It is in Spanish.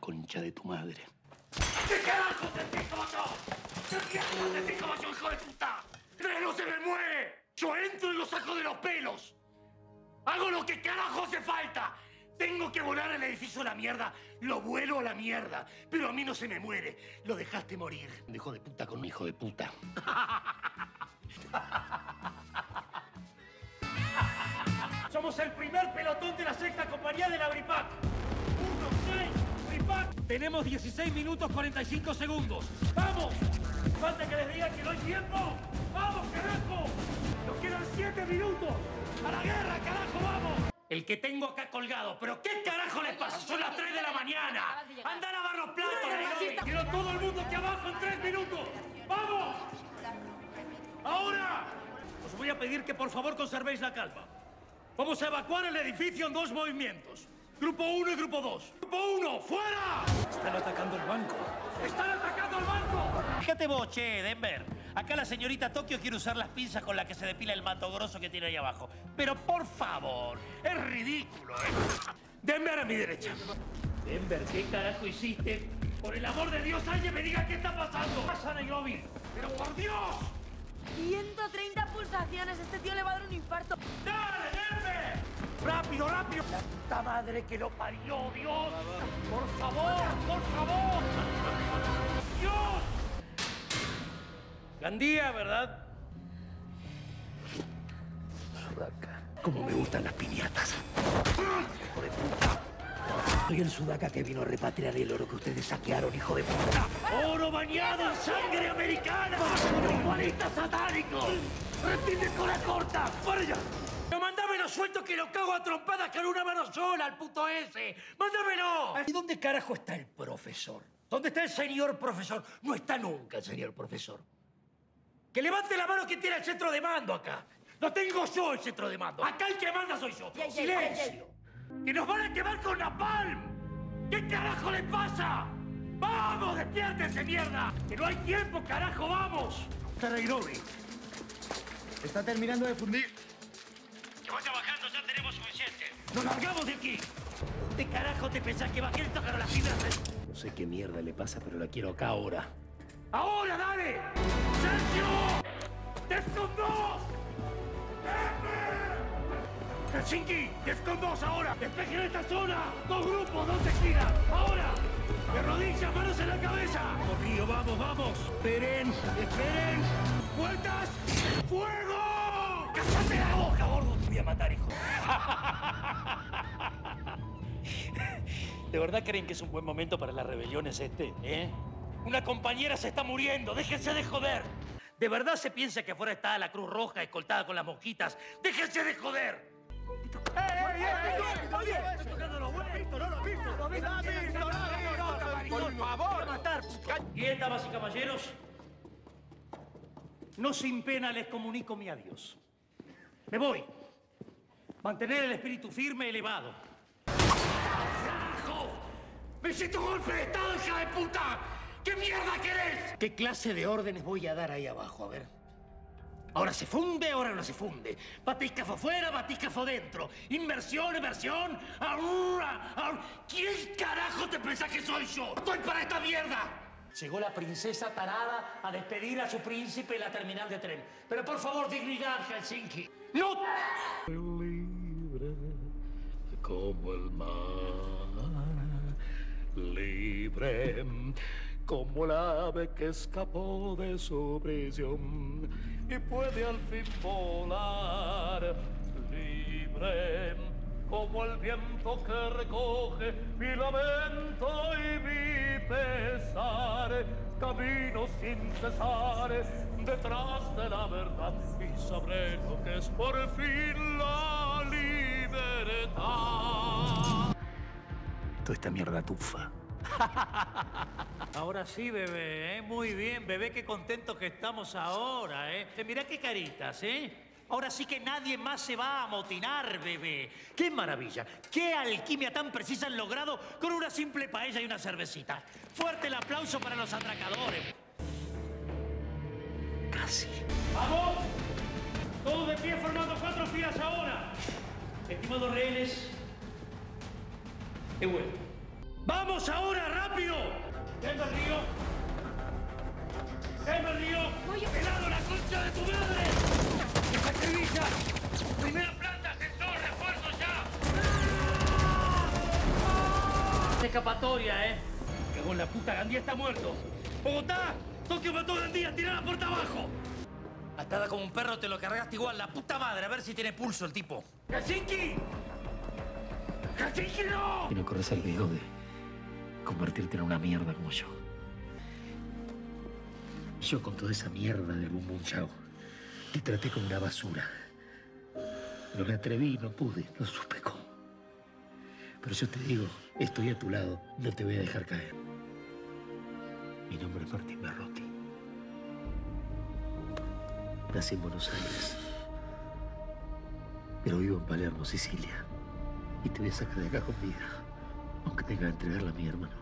concha de tu madre. ¿Qué carajo te pico yo? ¿Qué carajo te pico yo, hijo de puta? ¡No se me mueve! Yo entro y lo saco de los pelos. Hago lo que carajo hace falta. Tengo que volar el edificio a la mierda. Lo vuelo a la mierda. Pero a mí no se me muere. Lo dejaste morir. Hijo de puta con un hijo de puta. Somos el primer pelotón de la sexta compañía de la Bripac. Tenemos 16 minutos 45 segundos. ¡Vamos! Falta que les diga que no hay tiempo. ¡Vamos, carajo! Nos quedan 7 minutos. ¡A la guerra, carajo, vamos! El que tengo acá colgado. ¿Pero qué carajo les pasa? Son las 3 de la mañana. ¡Anda a lavar los platos! Quiero todo el mundo aquí abajo en 3 minutos. ¡Vamos! ¡Ahora! Os voy a pedir que por favor conservéis la calma. Vamos a evacuar el edificio en dos movimientos. Grupo 1 y Grupo 2. Grupo 1, ¡fuera! Están atacando el banco. ¡Están atacando el banco! Fíjate vos, che, Denver. Acá la señorita Tokio quiere usar las pinzas con las que se depila el mato grosso que tiene ahí abajo. Pero por favor, es ridículo, ¿eh? Denver a mi derecha. Denver, ¿qué carajo hiciste? Por el amor de Dios, alguien me diga qué está pasando. Pasa, Nairobi. ¡Pero por Dios! 130 pulsaciones, este tío le va a dar un infarto. ¡Dale, Denver! ¡Rápido, rápido! ¡La puta madre que lo parió, Dios! ¡Por favor, por favor! ¡Dios! Gandía, ¿verdad? Sudaca. Como me gustan las piñatas. Hijo de puta. Soy el sudaca que vino a repatriar el oro que ustedes saquearon, hijo de puta. ¡Oro bañado en sangre americana! ¡Ritualistas satánicos! ¡Reptiles con la corta! ¡Para allá! ¡No, mándamelo suelto que lo cago a trompadas con una mano sola, al puto ese! ¡Mándamelo! ¿Y dónde carajo está el profesor? ¿Dónde está el señor profesor? No está nunca el señor profesor. Que levante la mano quien tiene el centro de mando acá. No tengo yo el centro de mando. Acá el que manda soy yo. ¡Silencio! ¡Que nos van a quemar con napalm! ¿Qué carajo les pasa? ¡Vamos, despiértense, mierda! ¡Que no hay tiempo, carajo, vamos! Nairobi. Está terminando de fundir. ¡Nos largamos de aquí! ¿Dónde carajo te pensás que bajé y tocaron las piedras? No sé qué mierda le pasa, pero la quiero acá ahora. ¡Ahora, dale! ¡Sergio! ¡Defcon 2! ¡Helsinki! ¡Defcon 2 ahora! ¡Despejen esta zona! ¡Dos grupos, dos esquinas! ¡Ahora! ¡De rodillas, manos en la cabeza! ¡Corrío, vamos, vamos! ¡Esperen! ¡Esperen! ¡Vueltas! ¡Fuego! ¡Cállate la boca, gordo! Te voy a matar, hijo. ¿De verdad creen que es un buen momento para las rebeliones este, eh? Una compañera se está muriendo. Déjense de joder. ¿De verdad se piensa que afuera está la Cruz Roja escoltada con las mosquitas? ¡Déjense de joder! Por favor. damas y caballeros, no sin pena les comunico mi adiós. Me voy. Mantener el espíritu firme, elevado. ¡Carajo! ¡Me siento un golpe de estado, hija de puta! ¿Qué mierda querés? ¿Qué clase de órdenes voy a dar ahí abajo? A ver. Ahora se funde, ahora no se funde. Batiscafo fuera, batiscafo dentro. Inversión. Ahora, ahora. ¿Quién carajo te pensás que soy yo? ¡Estoy para esta mierda! Llegó la princesa tarada a despedir a su príncipe en la terminal de tren. Pero por favor, dignidad, Helsinki. ¡No! Como el mar, libre como el ave que escapó de su prisión y puede al fin volar, libre como el viento que recoge mi lamento y mi pesar. Camino sin cesar detrás de la verdad y sabré lo que es por fin la libertad. Toda esta mierda tufa. Ahora sí, bebé, ¿eh? Muy bien, bebé, qué contentos que estamos ahora, ¿eh? Eh, Mirá qué caritas, ¿eh? Ahora sí que nadie más se va a amotinar, bebé. ¡Qué maravilla! ¡Qué alquimia tan precisa han logrado con una simple paella y una cervecita! Fuerte el aplauso para los atracadores. Casi. ¡Vamos! Todos de pie formando cuatro filas ahora. Estimados rehenes, he vuelto. ¡Vamos ahora, ¡Rápido! ¡Ven al río! ¡Ven al Escapatoria, ¿eh? Cagó en la puta, Gandía está muerto. ¡Bogotá! ¡Tokio mató a Gandía! ¡Tira la puerta abajo! Atada como un perro te lo cargaste igual, la puta madre, a ver si tiene pulso el tipo. ¡Helsinki! ¡Helsinki no! Y no corres el riesgo de convertirte en una mierda como yo. Yo con toda esa mierda del Bum Bum Chao te traté como una basura. No me atreví, no pude, no supe cómo. Pero yo te digo, estoy a tu lado, no te voy a dejar caer. Mi nombre es Martín Berrotti. Nací en Buenos Aires, pero vivo en Palermo, Sicilia. Y te voy a sacar de acá con vida, aunque tenga que entregarla a mi hermano.